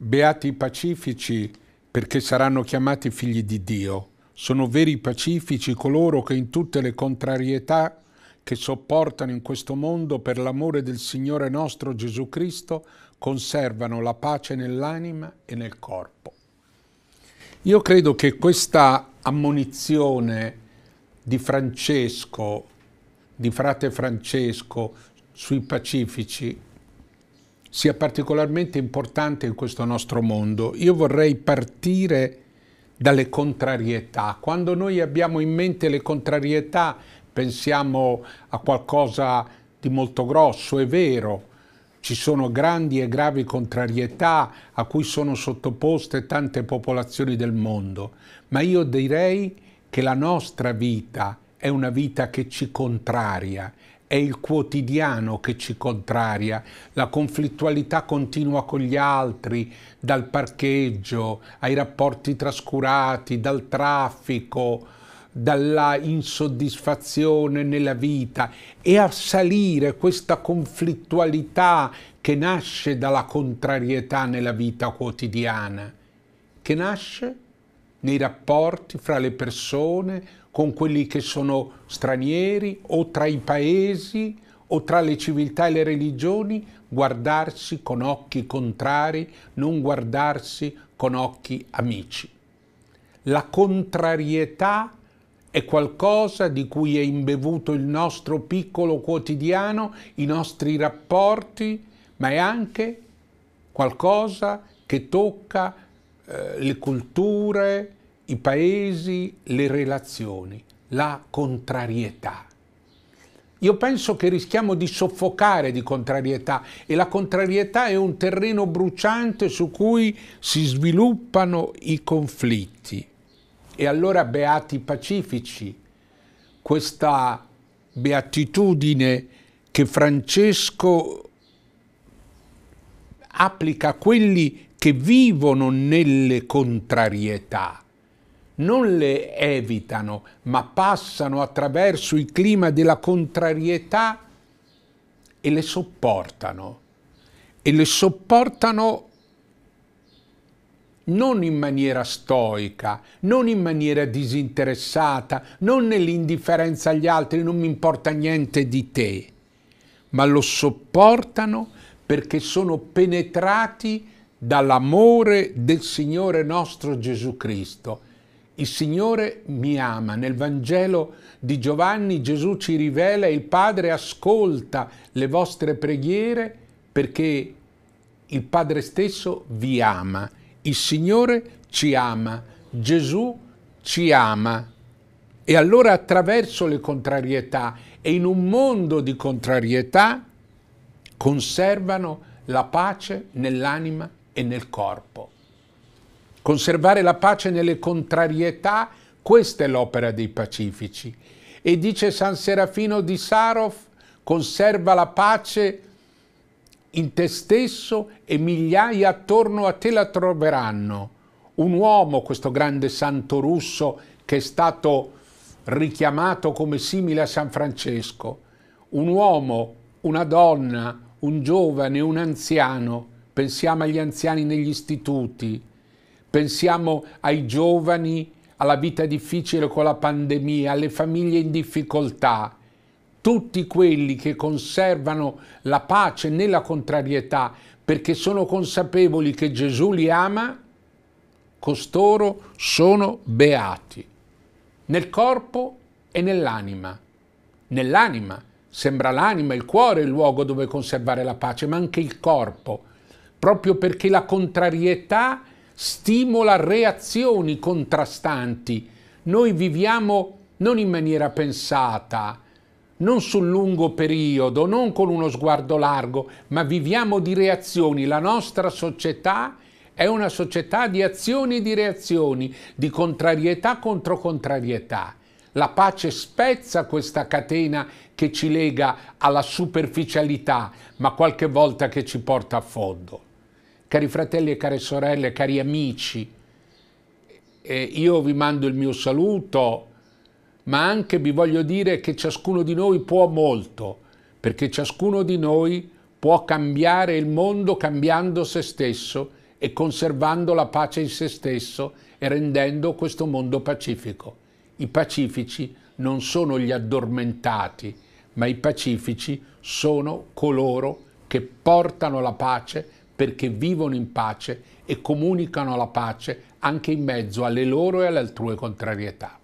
Beati i pacifici perché saranno chiamati figli di Dio. Sono veri pacifici coloro che in tutte le contrarietà che sopportano in questo mondo per l'amore del Signore nostro Gesù Cristo conservano la pace nell'anima e nel corpo. Io credo che questa ammonizione di Francesco, di frate Francesco sui pacifici sia particolarmente importante in questo nostro mondo. Io vorrei partire dalle contrarietà. Quando noi abbiamo in mente le contrarietà pensiamo a qualcosa di molto grosso, è vero, ci sono grandi e gravi contrarietà a cui sono sottoposte tante popolazioni del mondo, ma io direi che la nostra vita è una vita che ci contraria, è il quotidiano che ci contraria, la conflittualità continua con gli altri, dal parcheggio ai rapporti trascurati, dal traffico, dalla insoddisfazione nella vita. E a salire questa conflittualità che nasce dalla contrarietà nella vita quotidiana, che nasce nei rapporti fra le persone, con quelli che sono stranieri o tra i paesi o tra le civiltà e le religioni, guardarsi con occhi contrari, non guardarsi con occhi amici. La contrarietà è qualcosa di cui è imbevuto il nostro piccolo quotidiano, i nostri rapporti, ma è anche qualcosa che tocca eh, le culture, i paesi, le relazioni, la contrarietà. Io penso che rischiamo di soffocare di contrarietà e la contrarietà è un terreno bruciante su cui si sviluppano i conflitti. E allora beati pacifici, questa beatitudine che Francesco applica a quelli che vivono nelle contrarietà non le evitano, ma passano attraverso il clima della contrarietà e le sopportano. E le sopportano non in maniera stoica, non in maniera disinteressata, non nell'indifferenza agli altri, non mi importa niente di te, ma lo sopportano perché sono penetrati dall'amore del Signore nostro Gesù Cristo il Signore mi ama. Nel Vangelo di Giovanni Gesù ci rivela il Padre ascolta le vostre preghiere perché il Padre stesso vi ama. Il Signore ci ama. Gesù ci ama. E allora attraverso le contrarietà e in un mondo di contrarietà conservano la pace nell'anima e nel corpo. Conservare la pace nelle contrarietà, questa è l'opera dei pacifici. E dice San Serafino di Sarov, conserva la pace in te stesso e migliaia attorno a te la troveranno. Un uomo, questo grande santo russo, che è stato richiamato come simile a San Francesco, un uomo, una donna, un giovane, un anziano, pensiamo agli anziani negli istituti, Pensiamo ai giovani, alla vita difficile con la pandemia, alle famiglie in difficoltà, tutti quelli che conservano la pace nella contrarietà perché sono consapevoli che Gesù li ama, costoro sono beati, nel corpo e nell'anima. Nell'anima sembra l'anima, il cuore il luogo dove conservare la pace, ma anche il corpo, proprio perché la contrarietà stimola reazioni contrastanti. Noi viviamo non in maniera pensata, non sul lungo periodo, non con uno sguardo largo, ma viviamo di reazioni. La nostra società è una società di azioni e di reazioni, di contrarietà contro contrarietà. La pace spezza questa catena che ci lega alla superficialità, ma qualche volta che ci porta a fondo. Cari fratelli e care sorelle, cari amici, eh, io vi mando il mio saluto, ma anche vi voglio dire che ciascuno di noi può molto, perché ciascuno di noi può cambiare il mondo cambiando se stesso e conservando la pace in se stesso e rendendo questo mondo pacifico. I pacifici non sono gli addormentati, ma i pacifici sono coloro che portano la pace perché vivono in pace e comunicano la pace anche in mezzo alle loro e alle altrue contrarietà.